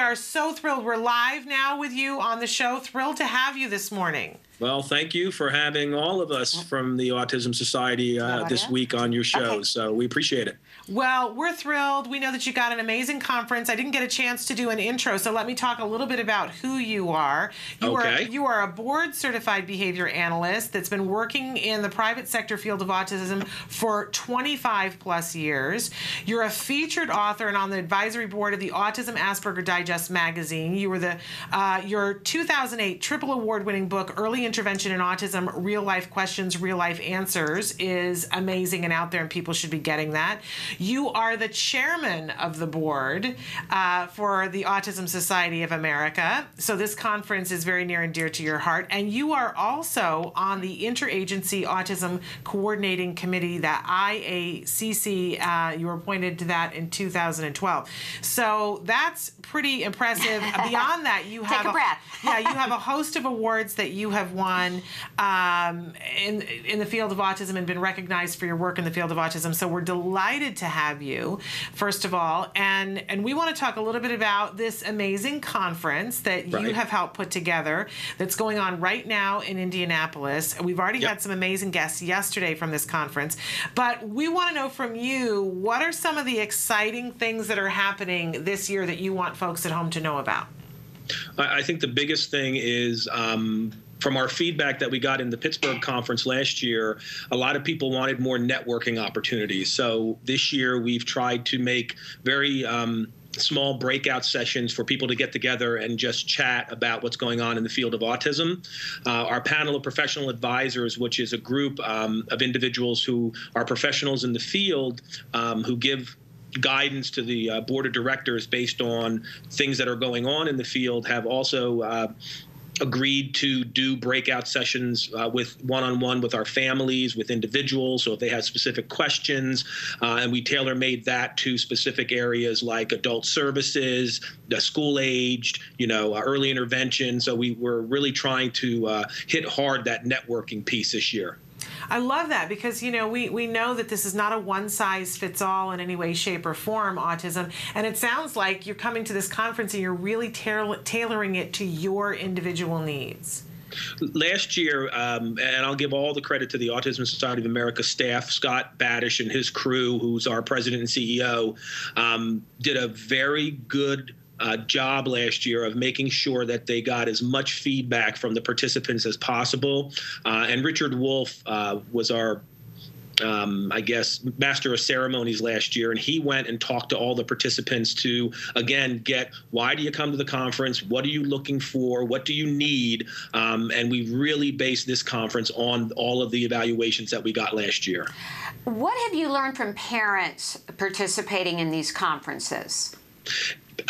are so thrilled. We're live now with you on the show. Thrilled to have you this morning. Well, thank you for having all of us from the Autism Society uh, this week on your show. Okay. So we appreciate it. Well, we're thrilled. We know that you got an amazing conference. I didn't get a chance to do an intro, so let me talk a little bit about who you are. You okay. are you are a board certified behavior analyst that's been working in the private sector field of autism for 25 plus years. You're a featured author and on the advisory board of the Autism Asperger Digest magazine. You were the uh, your 2008 triple award winning book Early Intervention in Autism: Real Life Questions, Real Life Answers is amazing and out there, and people should be getting that. You are the chairman of the board uh, for the Autism Society of America. So this conference is very near and dear to your heart. And you are also on the Interagency Autism Coordinating Committee, the IACC. Uh, you were appointed to that in 2012. So that's pretty impressive. Beyond that, you have Take a, breath. yeah, you have a host of awards that you have won um, in in the field of autism and been recognized for your work in the field of autism. So we're delighted to have you, first of all. And, and we want to talk a little bit about this amazing conference that you have helped put together that's going on right now in Indianapolis. We've already yep. had some amazing guests yesterday from this conference, but we want to know from you what are some of the exciting things that are happening this year that you want folks at home to know about? I think the biggest thing is um, from our feedback that we got in the Pittsburgh conference last year, a lot of people wanted more networking opportunities. So this year we've tried to make very um, small breakout sessions for people to get together and just chat about what's going on in the field of autism. Uh, our panel of professional advisors, which is a group um, of individuals who are professionals in the field um, who give guidance to the uh, board of directors based on things that are going on in the field, have also uh, agreed to do breakout sessions uh, with one-on-one with our families with individuals. So if they have specific questions uh, and we tailor made that to specific areas like adult services the school aged you know uh, early intervention. So we were really trying to uh, hit hard that networking piece this year I love that because you know we we know that this is not a one size fits all in any way, shape, or form autism, and it sounds like you're coming to this conference and you're really tailoring it to your individual needs. Last year, um, and I'll give all the credit to the Autism Society of America staff, Scott Badesch and his crew, who's our president and CEO, um, did a very good uh, job last year of making sure that they got as much feedback from the participants as possible. Uh, and Richard Wolf uh, was our um, I guess, master of ceremonies last year, and he went and talked to all the participants to, again, get why do you come to the conference? What are you looking for? What do you need? Um, and we really based this conference on all of the evaluations that we got last year. What have you learned from parents participating in these conferences?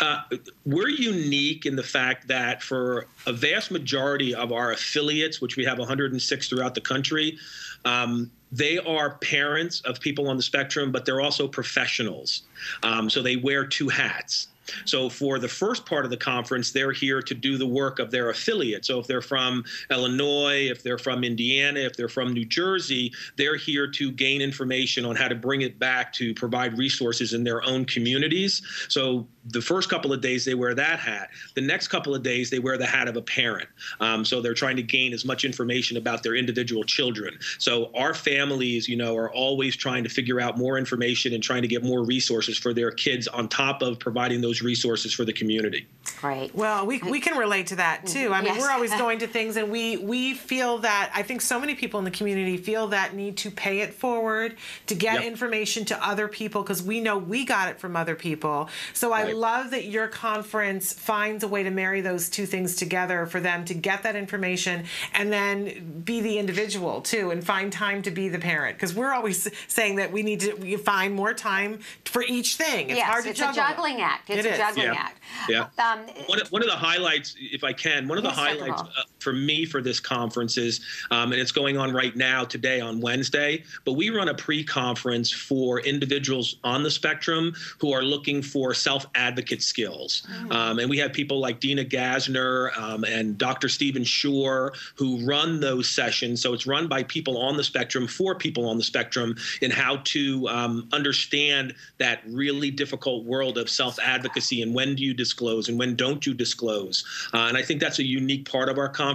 Uh, we're unique in the fact that for a vast majority of our affiliates, which we have 106 throughout the country, um, they are parents of people on the spectrum, but they're also professionals. Um, so they wear two hats. So for the first part of the conference, they're here to do the work of their affiliate. So if they're from Illinois, if they're from Indiana, if they're from New Jersey, they're here to gain information on how to bring it back to provide resources in their own communities. So the first couple of days they wear that hat. The next couple of days they wear the hat of a parent. Um, so they're trying to gain as much information about their individual children. So our families, you know, are always trying to figure out more information and trying to get more resources for their kids on top of providing those resources for the community. Right. Well, we, we can relate to that too. I mean, yes. we're always going to things and we we feel that I think so many people in the community feel that need to pay it forward to get yep. information to other people because we know we got it from other people. So I love that your conference finds a way to marry those two things together for them to get that information and then be the individual too and find time to be the parent because we're always saying that we need to find more time for each thing. It's yes, hard to it's juggle. a juggling act. It's it a juggling yeah. act. Yeah. Um, one, of, one of the highlights, if I can, one of yes, the highlights uh, for me for this conference is, um, and it's going on right now today on Wednesday, but we run a pre-conference for individuals on the spectrum who are looking for self-advocate skills. Mm. Um, and we have people like Dena Gassner um, and Dr. Stephen Shore who run those sessions. So it's run by people on the spectrum for people on the spectrum in how to um, understand that really difficult world of self advocacy and when do you disclose and when don't you disclose. Uh, and I think that's a unique part of our conference.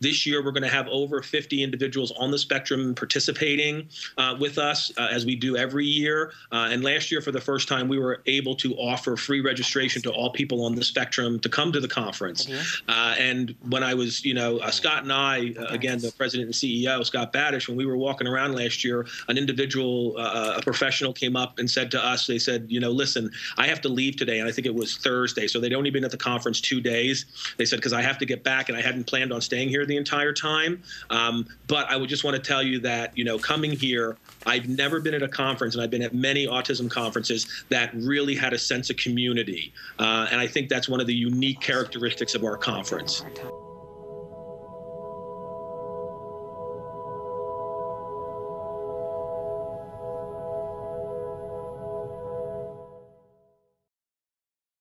This year, we're going to have over 50 individuals on the spectrum participating uh, with us uh, as we do every year. Uh, and last year, for the first time, we were able to offer free registration to all people on the spectrum to come to the conference. Uh, and when I was, you know, uh, Scott and I, again, the president and CEO, Scott Badesch, when we were walking around last year, an individual, a professional came up and said to us, they said, you know, listen, I have to leave today. And I think it was Thursday. So they'd only been at the conference two days. They said, because I have to get back and I hadn't planned on staying here the entire time. Um, but I would just want to tell you that, you know, coming here, I've never been at a conference, and I've been at many autism conferences that really had a sense of community. Uh, and I think that's one of the unique characteristics of our conference.